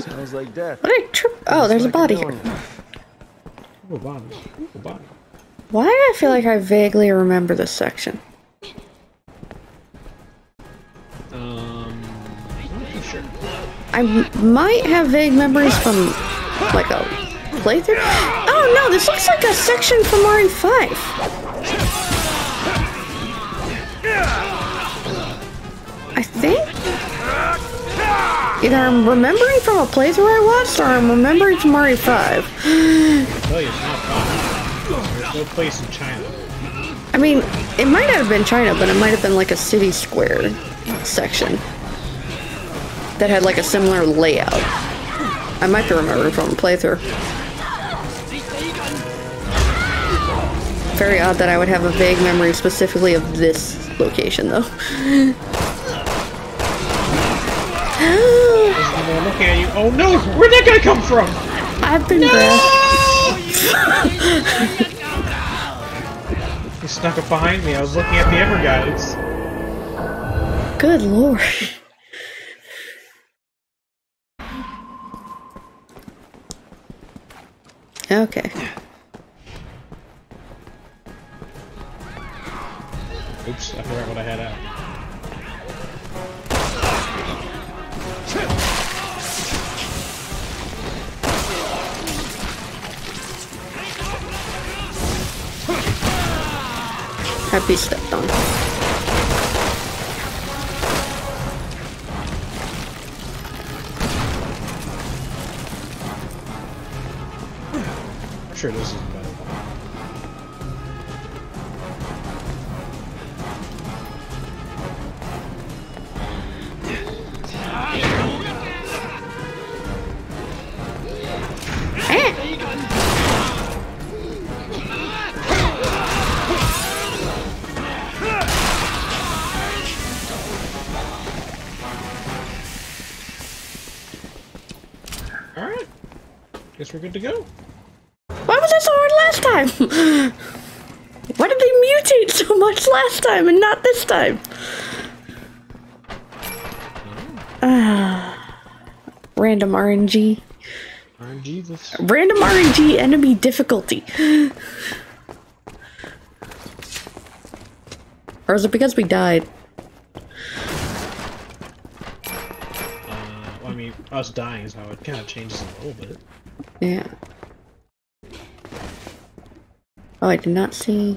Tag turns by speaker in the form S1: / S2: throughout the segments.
S1: Sounds like death.
S2: What did I trip? Oh, there's a body here.
S3: Ooh, body. Ooh, body.
S2: Why do I feel like I vaguely remember this section?
S3: Um, I'm sure.
S2: I m- might have vague memories from like a playthrough. Oh no, this looks like a section from RE5. Either I'm remembering from a playthrough I watched or I'm remembering from Mario 5.
S3: I tell you, it's not fun. There's no place in China.
S2: I mean, it might not have been China, but it might have been like a city square section that had like a similar layout. I might be remembering from a playthrough. Very odd that I would have a vague memory specifically of this location, though.
S3: No one looking at you. Oh no! Where'd that guy come from?
S2: I've been grasped.
S3: He snuck up behind me. I was looking at the Ever guides.
S2: Good lord. Okay.
S3: Oops, I forgot what I had out.
S2: Happy stepped on.
S3: I'm sure this is better. Guess we're good to go.
S2: Why was it so hard last time? Why did they mutate so much last time and not this time? Ah, random RNG.
S3: RNG this.
S2: Random RNG enemy difficulty. Or is it because we died?
S3: Us dying is how it kind of changes a little bit.
S2: Yeah. Oh, I did not see.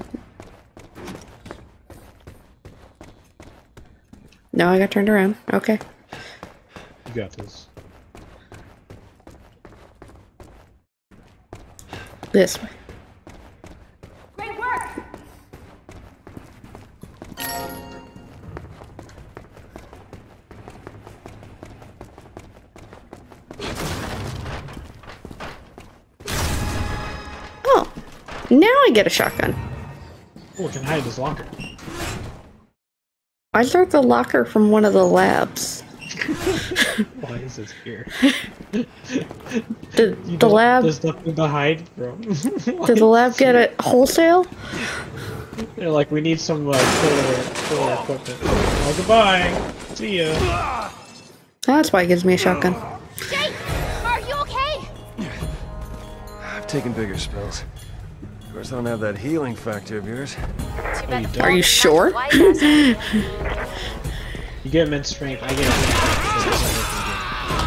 S2: No, I got turned around. Okay.
S3: You got this.
S2: This way. Now I get a shotgun.
S3: Oh, we can hide this locker.
S2: I learned the locker from one of the labs.
S3: Why is this here?
S2: Did
S3: You
S2: the
S3: don't-
S2: lab
S3: There's nothing to hide from.
S2: did the lab get it wholesale?
S3: They're like, we need some uh, killer, killer equipment. Oh, goodbye. See ya.
S2: That's why he gives me a shotgun.
S4: Jake, are you okay?
S1: I've taken bigger spells. Of course, I don't have that healing factor of yours.
S4: Too bad
S3: you
S2: Are you sure?
S4: attacked twice last
S3: You get immense strength. I get immense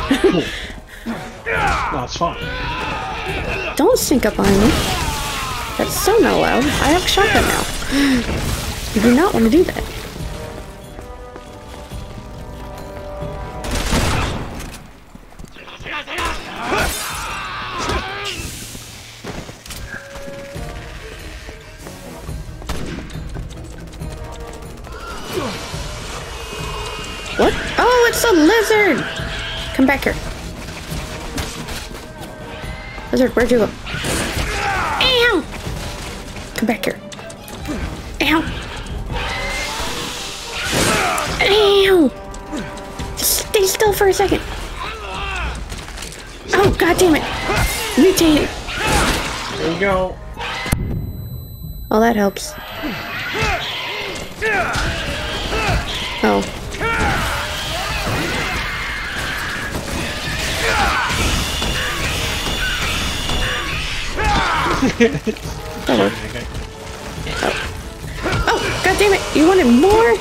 S3: strength. Cool. No, it's fine.
S2: Don't sneak up on me. That's so not allowed. I have a shotgun now. You do not want to do that. Lizard, where'd you go? Ow! Come back here. Ow! Ow! Just stay still for a second. Oh, god damn it! Mutate!
S3: There you go.
S2: Oh, that helps. Oh.
S3: Okay.
S2: Oh, god damn it! You wanted more?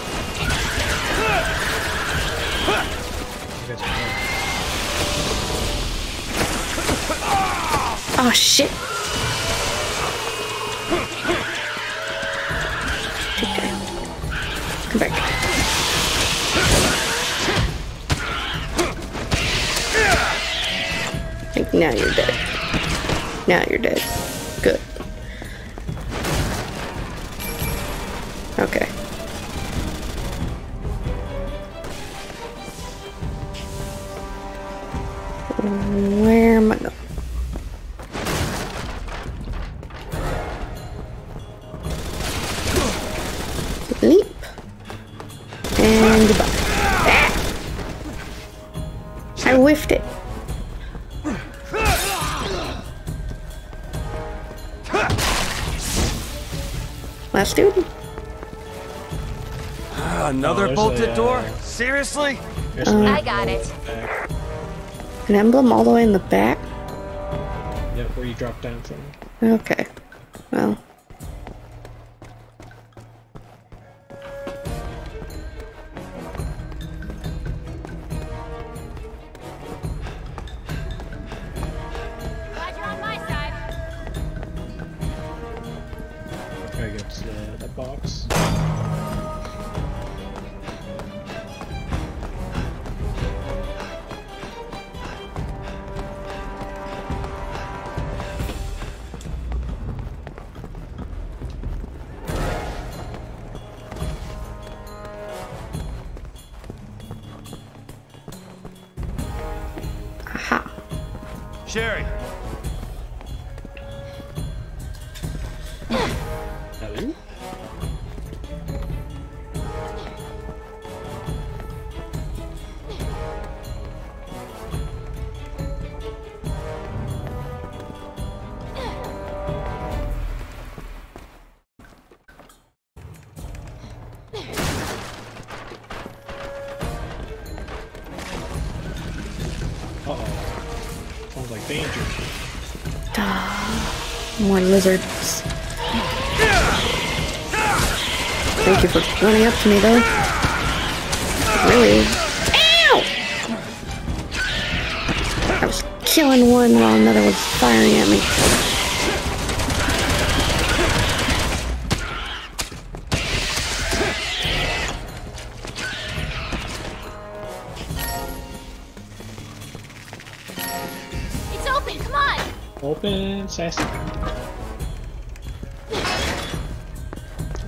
S2: Oh shit. Come back. Think now you're dead. Now you're dead. Where am I going? Leap. And goodbye. Ah! I whiffed it. Last dude?
S1: Another
S3: Oh,
S1: bolted
S3: a, uh,
S1: door? Seriously?
S3: There's
S2: Uh,
S4: I got it.
S2: An emblem all the way in the back?
S3: Yep, where you drop down from.
S2: Okay.
S1: Sherry,
S2: More lizards. Thank you for running up to me, though. Really? Ow! I was killing one while another was firing at me.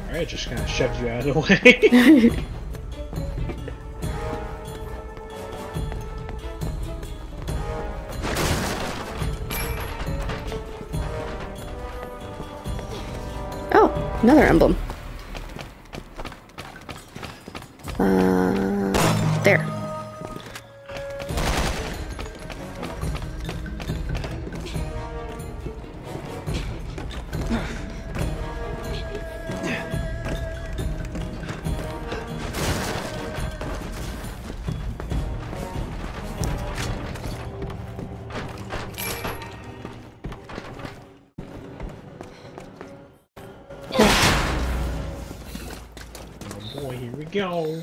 S3: Alright, just kind of shoved you out of the way.
S2: Oh, another emblem.
S3: Go.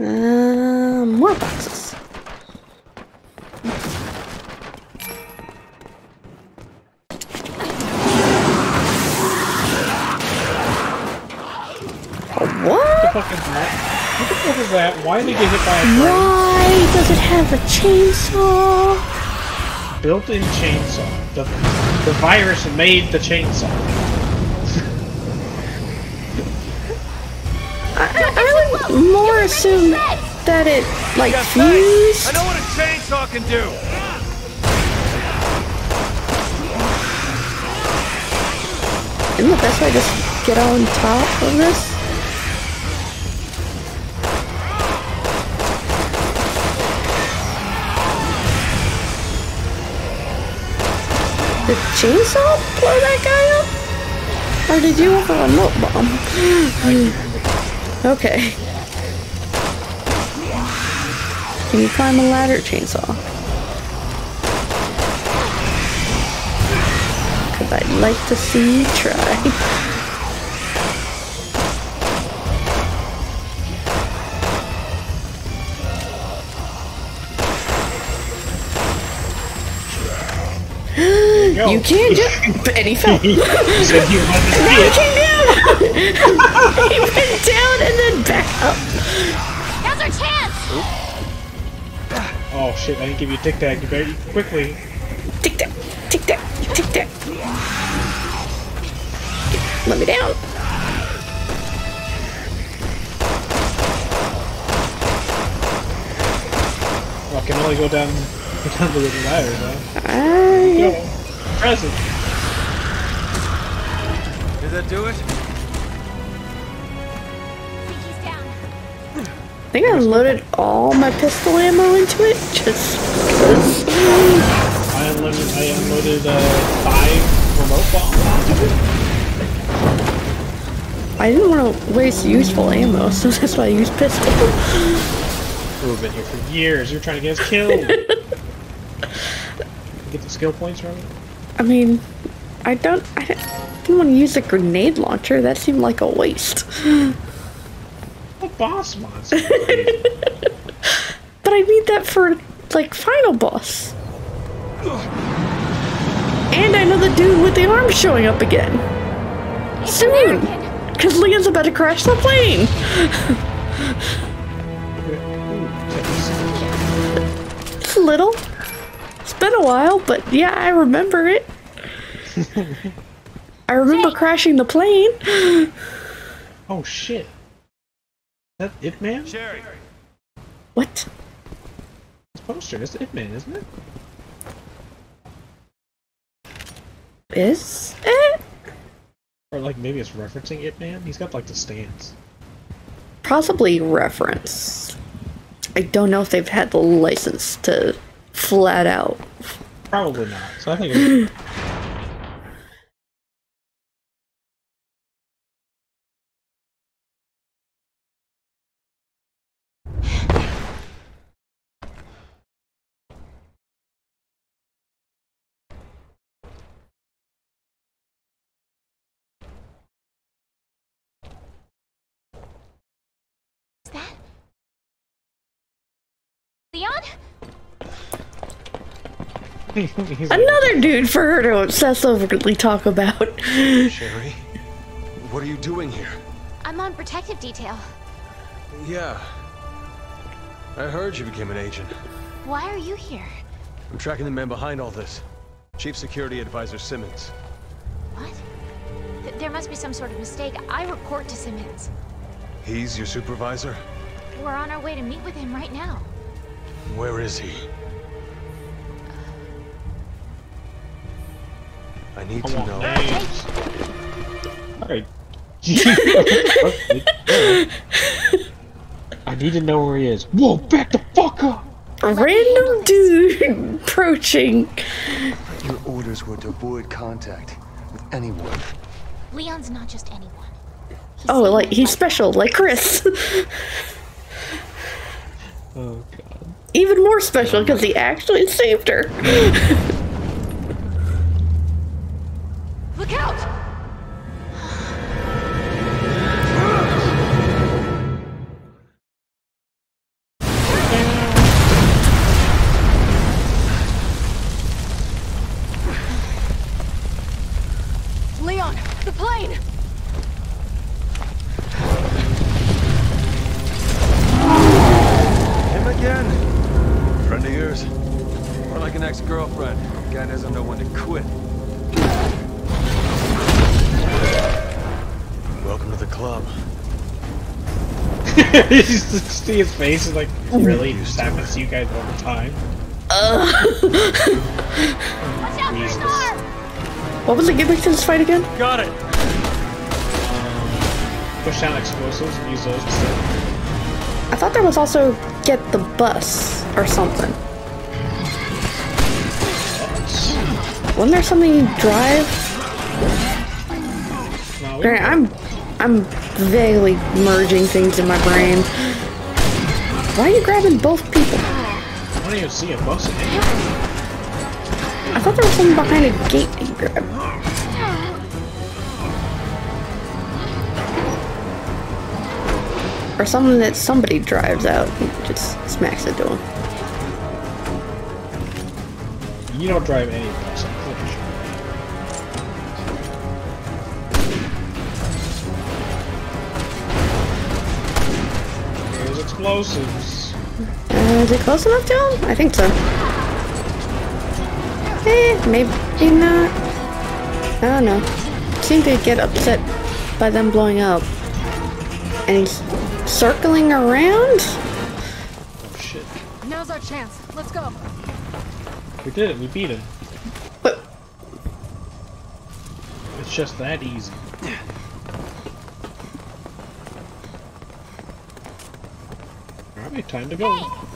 S2: Uh, more boxes. What?
S3: What the fuck is that? What the fuck is that? Why did they get hit by a train?
S2: Why does it have a chainsaw?
S3: Built-in chainsaw. The, the virus made the chainsaw.
S2: Assume that it, like,
S1: sight. I know what a chainsaw can do.
S2: Isn't the best way to just get on top of this? Did chainsaw blow that guy up? Or did you have a remote bomb? okay. Can you climb a ladder, chainsaw? Because I'd like to see you try. You can jump, and he fell.
S3: You said you wanted
S2: Now he came down. he went down and then back up.
S3: Oh shit! I didn't give you a tic tac. You better eat quickly.
S2: Tick tack, tick tack, tick tack. Let me down.
S3: Well, I can only go down down the ladder though.
S2: I
S3: Go. Press it.
S1: Did that do it?
S4: Think
S2: I loaded all my pistol ammo into it just because.
S3: I unloaded. I unloaded uh, five remote bombs.
S2: I didn't want to waste useful ammo, so that's why I used pistol.
S3: We've been here for years. You're trying to get us killed. get the skill points from it.
S2: I mean, I don't. I didn't want to use a grenade launcher. That seemed like a waste.
S3: The boss monster.
S2: But I need that for like final boss. And I know the dude with the arm showing up again soon, because Leon's about to crash the plane. It's a little. It's been a while, but yeah, I remember it. I remember crashing the plane.
S3: oh shit. That Ip Man?
S1: Sherry.
S2: What?
S3: This poster. That's Ip Man, isn't it?
S2: Is it?
S3: Or like maybe it's referencing Ip Man. He's got like the stance.
S2: Possibly reference. I don't know if they've had the license to flat out.
S3: Probably not. So I think.
S4: that? Leon?
S2: Another dude for her to obsessively talk about.
S1: Sherry? What are you doing here?
S4: I'm on protective detail.
S1: Yeah. I heard you became an agent.
S4: Why are you here?
S1: I'm tracking the man behind all this. Chief Security Advisor Simmons.
S4: What? Th- there must be some sort of mistake. I report to Simmons.
S1: He's your supervisor?
S4: We're on our way to meet with him right now.
S1: Where is he? I need
S3: I
S1: to
S3: want
S1: know.
S3: Alright. I need to know where he is. Whoa, back the fuck up!
S2: Random dude approaching.
S5: Your orders were to avoid contact with anyone.
S4: Leon's not just anyone.
S2: Oh, like he's special, like Chris.
S3: Oh god.
S2: Even more special because he actually saved her.
S3: see his face is like, really? This happens to you guys all the time.
S4: Watch out for his
S2: What was the gimmick to this fight again?
S1: Got it!
S3: Um, push down explosives and use those instead.
S2: I thought there was also get the bus or something. Wasn't there something you drive?
S3: No, we
S2: I'm I'm vaguely merging things in my brain. Why are you grabbing both people?
S3: I don't even see a bus in here.
S2: I thought there was something behind a gate that you grabbed. Or something that somebody drives out and just smacks the door.
S3: You don't drive any bus, I'm pretty sure. explosives.
S2: Uh, is it close enough to him? I think so. Eh, maybe not. I don't know. Seem to get upset by them blowing up. And he's circling around?
S3: Oh shit.
S6: Now's our chance. Let's go.
S3: We did it, we beat him.
S2: But
S3: It's just that easy. Alright, time to go.
S4: Hey!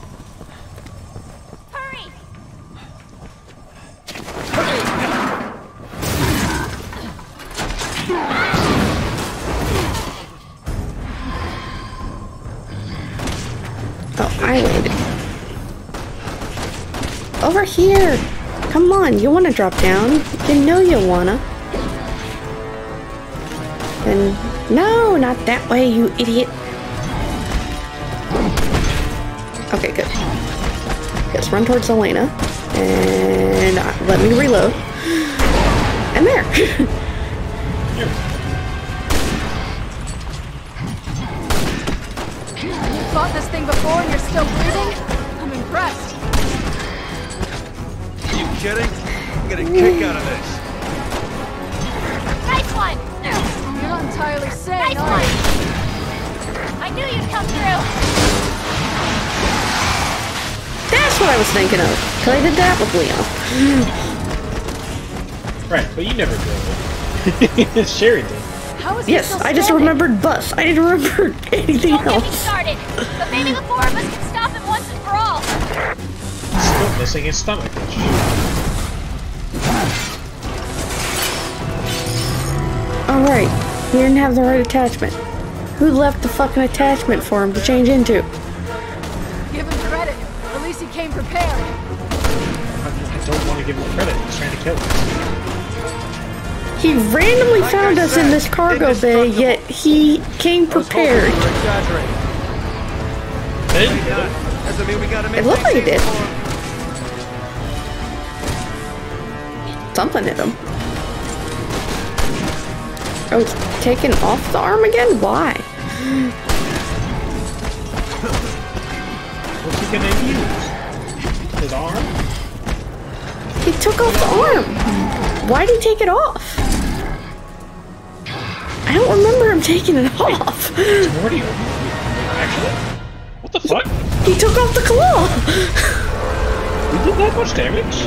S2: Here! Come on, you wanna drop down? You know you wanna. And no, not that way, you idiot. Okay, good. Let's run towards Elena. And uh, let me reload. And there!
S3: Here.
S6: You fought this thing before and you're still breathing? I'm impressed.
S1: Are you kidding? I'm getting a kick out of this.
S4: Nice one!
S6: You're not entirely sane,
S4: Nice
S6: are
S4: one!
S6: you?
S4: I knew you'd come through!
S2: That's what I was thinking of. Cause I did that with Leon.
S3: Right, but you never did. Sherry did.
S6: How is
S2: Yes, I just remembered bus. I didn't remember anything
S4: Don't get me
S2: else.
S4: started! But maybe the four of us can stop him once and for all!
S3: Still missing his stomach.
S2: Alright, he didn't have the right attachment. Who left the fucking attachment for him to change into?
S6: Give him credit. At least he came prepared.
S3: I don't want to give him credit. He's trying to kill us.
S2: He randomly
S1: Like
S2: found
S1: I
S2: us in this cargo bay, yet he came
S1: I was hoping
S2: prepared.
S1: you were exaggerating.
S3: Then,
S1: Maybe not. Doesn't mean we gotta make
S2: It looked like he did.
S1: easy for him.
S2: Something hit him. Oh, it's taken off the arm again? Why?
S3: what's he gonna use? His arm?
S2: He took off the arm. Why did he take it off? I don't remember him taking it off.
S3: Morty. Actually? What the fuck?
S2: He took off the claw.
S3: We did that much damage?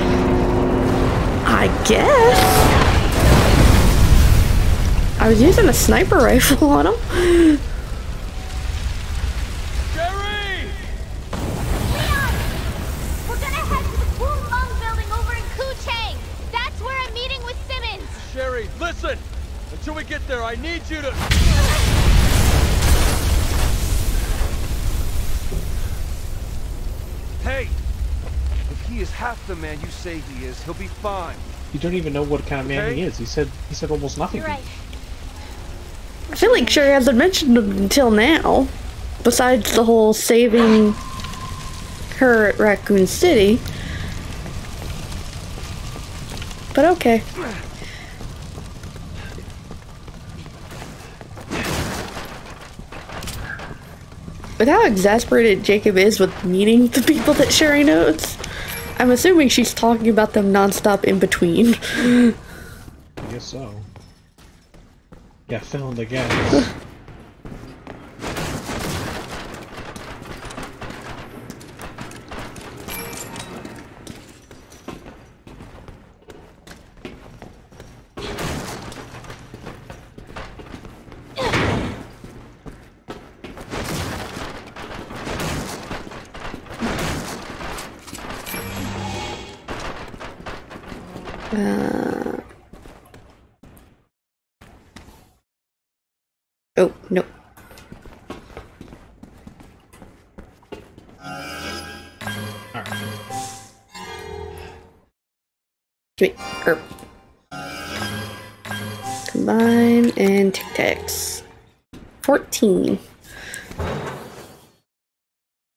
S2: I guess. I was using a sniper rifle on him.
S4: Sherry! We're gonna head to the Wu Lung building over in Kuchang! That's where I'm meeting with Simmons!
S1: Sherry, listen! Until we get there, I need you to... Hey! If he is half the man you say he is, he'll be fine.
S3: You don't even know what kind of man he is. He said he said almost nothing.
S4: You're right.
S2: I feel like Sherry hasn't mentioned him until now. Besides the whole saving her at Raccoon City. But okay. With how exasperated Jacob is with meeting the people that Sherry knows, I'm assuming she's talking about them nonstop in between.
S3: I guess so. Yeah, in the gaps.
S2: Uh... 18.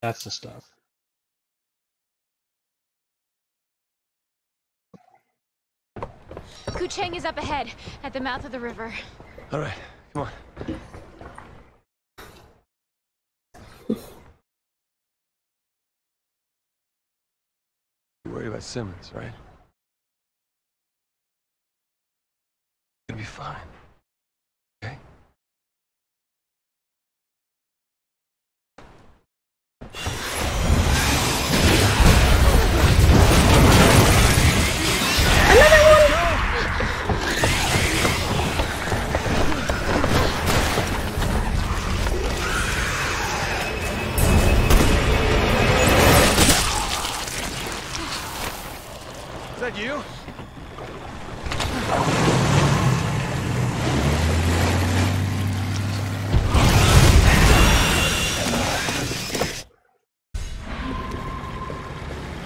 S3: That's the stuff.
S4: Kucheng is up ahead, at the mouth of the river.
S1: All right, come on. You worried about Simmons, right? He'll be fine. You?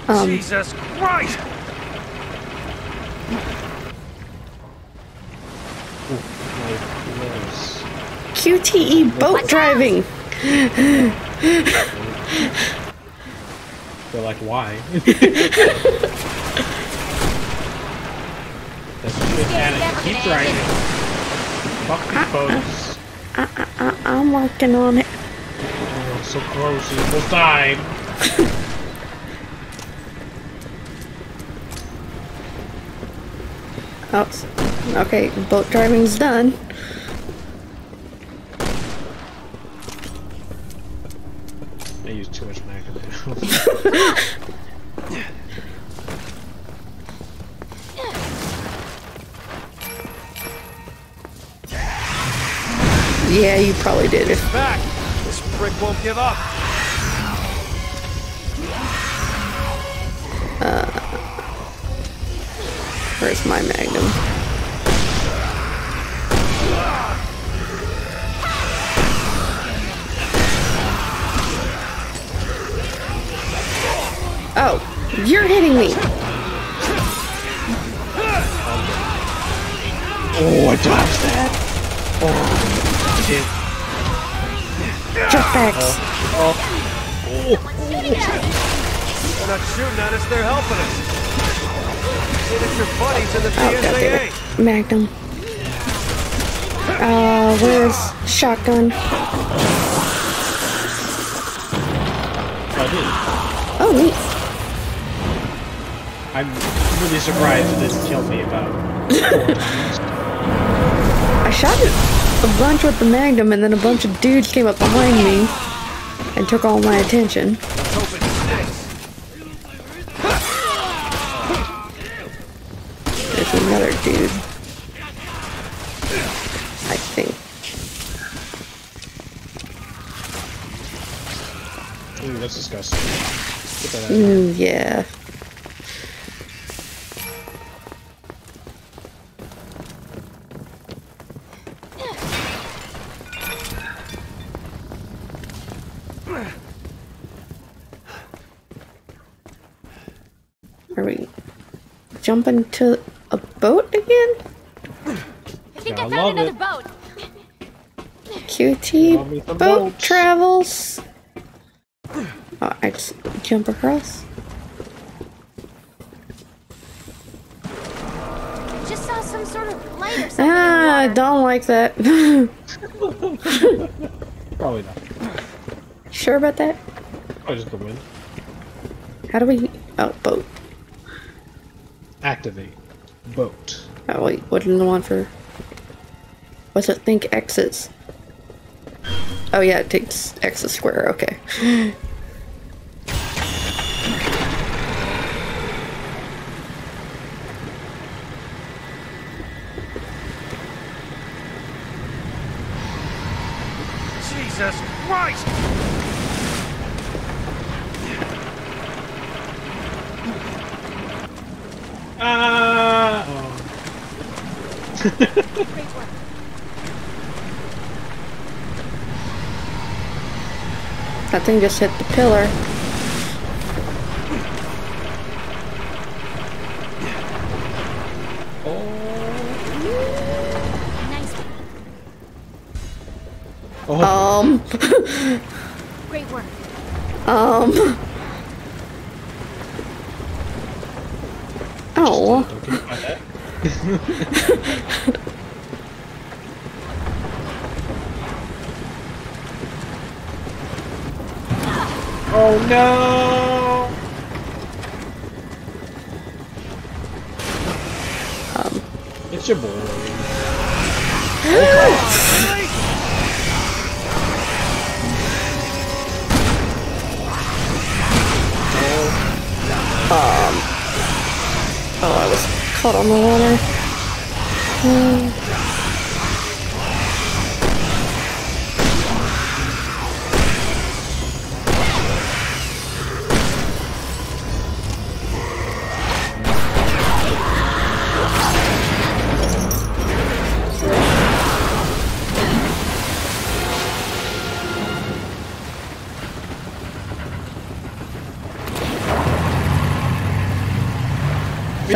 S2: Um,
S1: Jesus Christ!
S2: QTE boat driving.
S3: They're like, why? That's good, Anna. Keep driving. Fuck these uh, uh, uh, boats.
S2: I, I, I'm working on it.
S3: Oh, so close. You almost died.
S2: Oh, okay. Boat driving's done.
S3: I used too much magnet.
S2: Yeah, you probably did it.
S1: Back! This prick won't give up!
S2: Uh, where's my magnum? Oh, you're hitting me.
S3: oh, I dodged that. Oh. Shit.
S2: Jetpacks.
S1: They're not shooting at us, they're helping us! Say that your buddies in the
S2: Oh, god damn
S1: BSAA!
S2: it. Magnum. Uh, where's shotgun?
S3: I did.
S2: Oh, neat.
S3: I'm really surprised it didn't kill me about.
S2: I shot it a bunch with the magnum, and then a bunch of dudes came up behind me and took all my attention.
S1: Hope it sticks!
S2: There's another dude. I think.
S3: Ooh, that's disgusting. Get that out of.
S2: Mm, yeah. Jumping into a boat again?
S4: I think
S3: Yeah,
S4: I
S3: I
S4: found
S3: love
S4: another
S3: it.
S4: boat.
S2: QT
S3: Love me some
S2: boat
S3: boats.
S2: travels. Oh, I just jump across.
S4: Just saw some sort of light or something.
S2: Ah, I don't like that.
S3: Probably not.
S2: sure about that?
S3: Probably just the wind.
S2: How do we? Oh, boat.
S3: Activate. Boat.
S2: Oh wait, what is the one for? What's it? Think X's. Oh yeah, it takes X square. Okay.
S1: Jesus Christ!
S3: Ah! Oh.
S2: That thing just hit the pillar.
S4: Nice.
S3: Oh,
S2: Um.
S4: Great work.
S2: Um. Oh.
S3: Okay, by that. Oh no!
S2: Um.
S3: It's your boy.
S2: Oh, I was caught on the water.
S3: We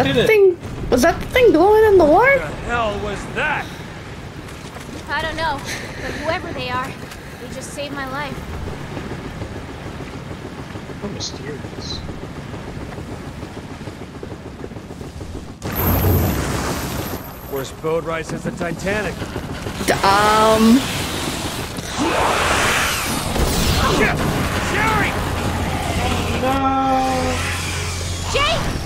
S2: that
S3: did it!
S2: thing was that the thing glowing in the water?
S1: What the hell was that?
S4: I don't know, but whoever they are, they just saved my life.
S3: How mysterious.
S1: Worst boat ride since the Titanic.
S2: D- Um.
S1: Sherry!
S3: No!
S4: Jake!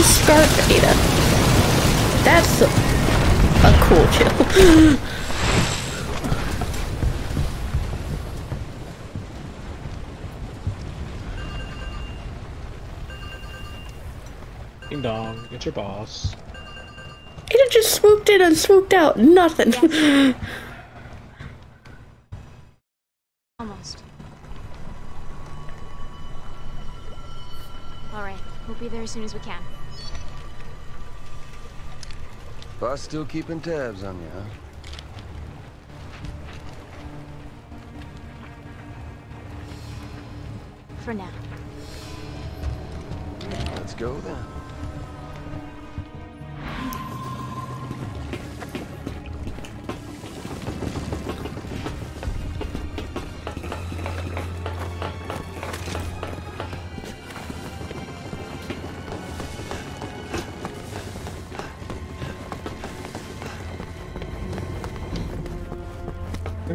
S2: Non-scarf Ada. That's a, a cool chill.
S3: Ding dong, it's your boss.
S2: It just swooped in and swooped out. Nothing.
S4: Almost. Alright, we'll be there as soon as we can.
S1: Boss still keeping tabs on you, huh?
S4: For now.
S1: Let's go then.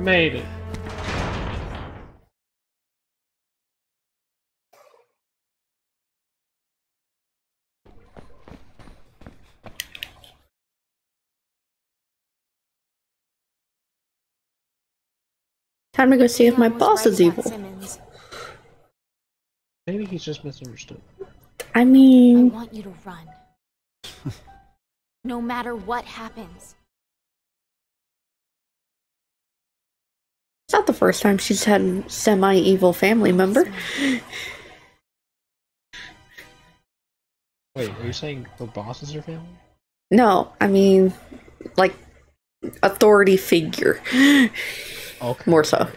S3: Made it.
S2: Time to go see if my boss is evil.
S3: Maybe he's just misunderstood.
S2: I
S4: I
S2: mean,
S4: want you to run. no matter what happens.
S2: Not the first time she's had a semi-evil family member.
S3: Wait, are you saying the boss is her family?
S2: No, I mean, like authority figure,
S3: Okay.
S2: more so.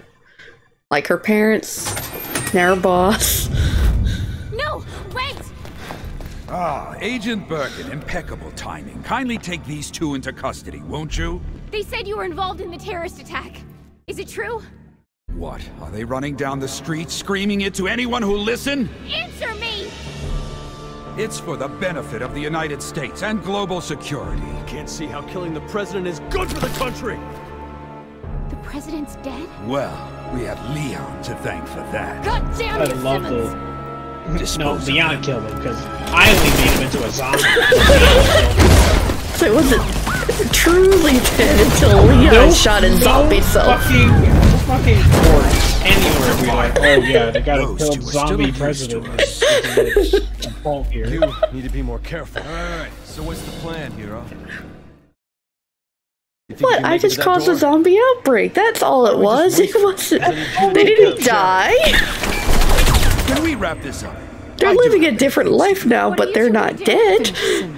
S2: Like her parents, their boss.
S4: No! Wait!
S7: Ah, Agent Birkin, impeccable timing. Kindly take these two into custody, won't you?
S4: They said you were involved in the terrorist attack. Is it true?
S7: What, are they running down the street screaming it to anyone who'll listen?
S4: Answer me!
S7: It's for the benefit of the United States and global security.
S1: Can't see how killing the president is good for the country!
S4: The president's dead?
S7: Well, we have Leon to thank for that.
S4: God damn
S3: I
S4: you,
S3: love
S4: Simmons!
S3: the. No, Leon killed him because I only made him into a zombie. Leon killed.
S2: So it wasn't truly dead until Leon
S3: No-
S2: shot his
S3: no
S2: zombie self.
S3: Fucking, fucking court anywhere be like, oh yeah, the guy who
S7: Those
S3: killed
S7: two are still
S3: zombie president
S7: to
S3: is, is a fault here.
S1: You need to be more careful. Alright, so what's the plan, hero? You
S2: What? I
S1: make it to
S2: just caused
S1: door?
S2: a zombie outbreak. That's all it was. It wasn't. They didn't die.
S7: Can we wrap this up?
S2: They're
S7: I
S2: living a different life now,
S4: What
S2: but they're not
S4: doing?
S2: dead.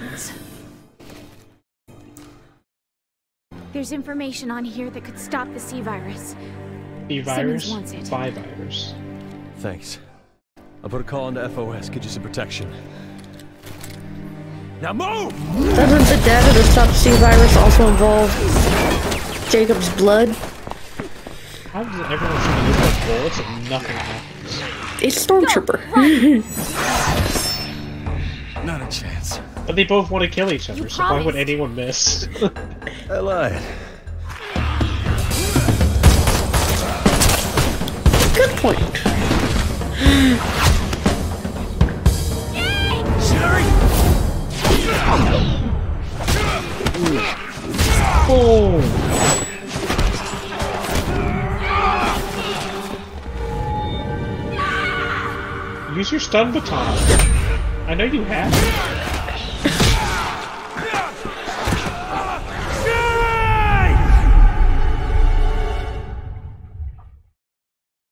S4: There's information on here that could stop the sea virus.
S3: B virus,
S6: wants it.
S3: Bi virus.
S1: Thanks. I'll put a call into FOS, get you some protection. Now move!
S2: Doesn't the data to stop C-virus also involve Jacob's blood?
S3: How does everyone seem to use those bullets and nothing happens?
S2: It's Stormtrooper.
S1: Not a chance.
S3: But they both want to kill each other,
S6: You
S3: so why would anyone miss?
S1: I lied.
S2: Good point.
S3: Boom! Oh. Use your stun baton. I know you have it.